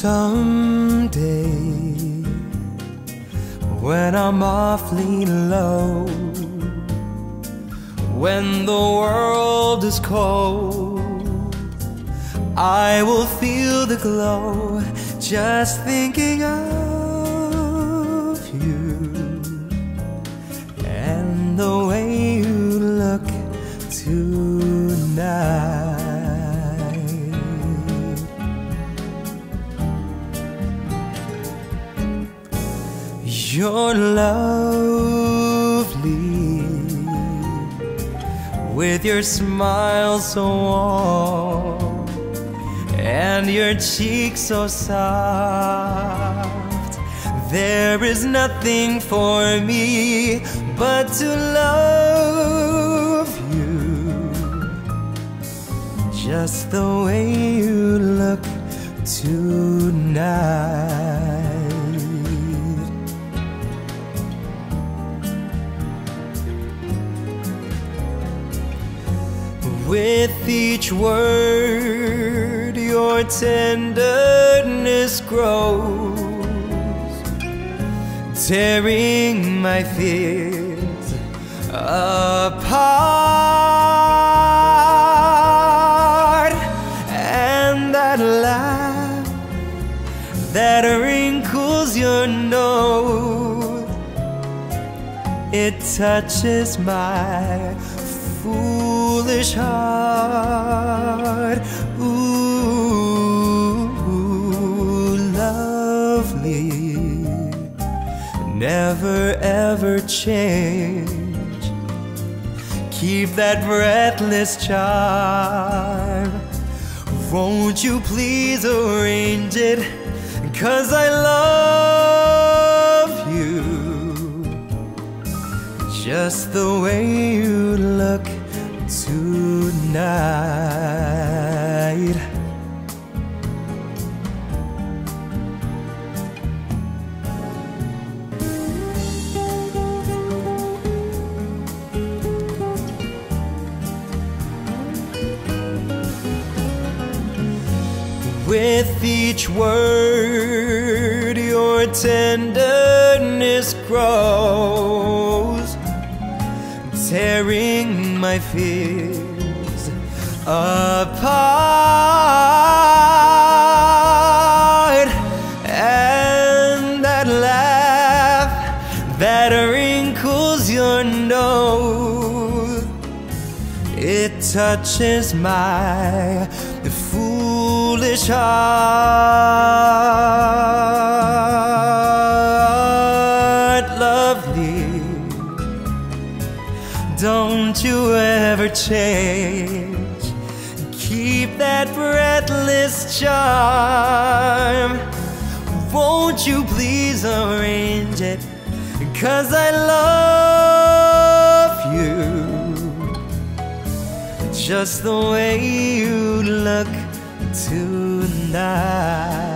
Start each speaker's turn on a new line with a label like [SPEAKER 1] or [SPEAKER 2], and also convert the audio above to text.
[SPEAKER 1] Someday, when I'm awfully low, when the world is cold, I will feel the glow just thinking of You're lovely with your smile so warm and your cheeks so soft. There is nothing for me but to love you just the way you look tonight. With each word, your tenderness grows, tearing my fears apart. And that laugh that wrinkles your nose, it touches my foolish heart. Ooh, lovely, never ever change. Keep that breathless charm. Won't you please arrange it? Cause I love just the way you look tonight. With each word, your tenderness grows tearing my fears apart. And that laugh that wrinkles your nose, it touches my foolish heart. Lovely. Don't you ever change. Keep that breathless charm. Won't you please arrange it? Cause I love you. Just the way you look tonight.